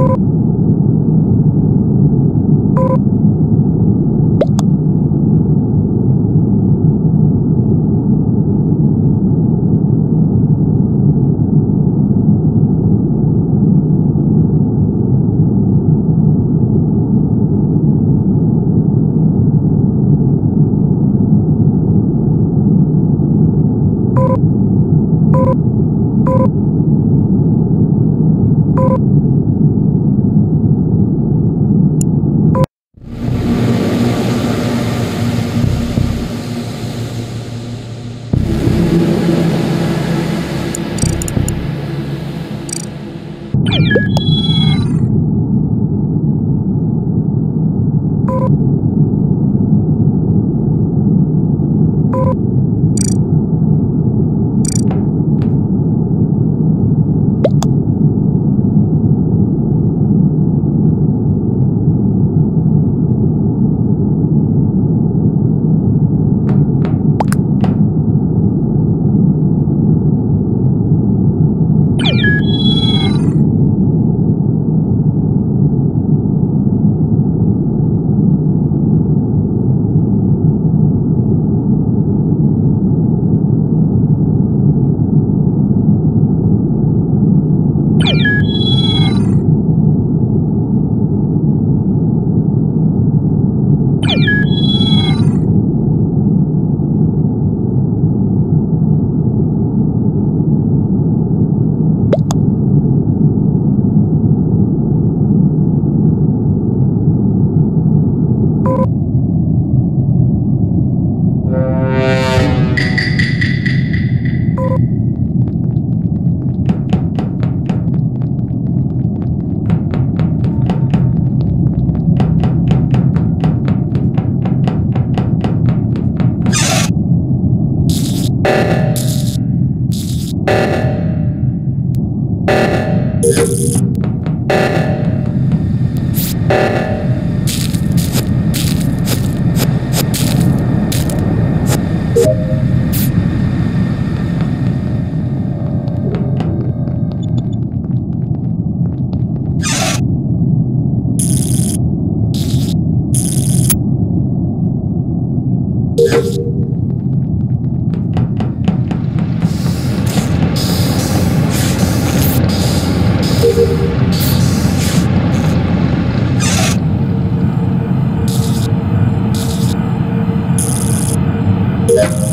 you Yeah.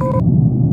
you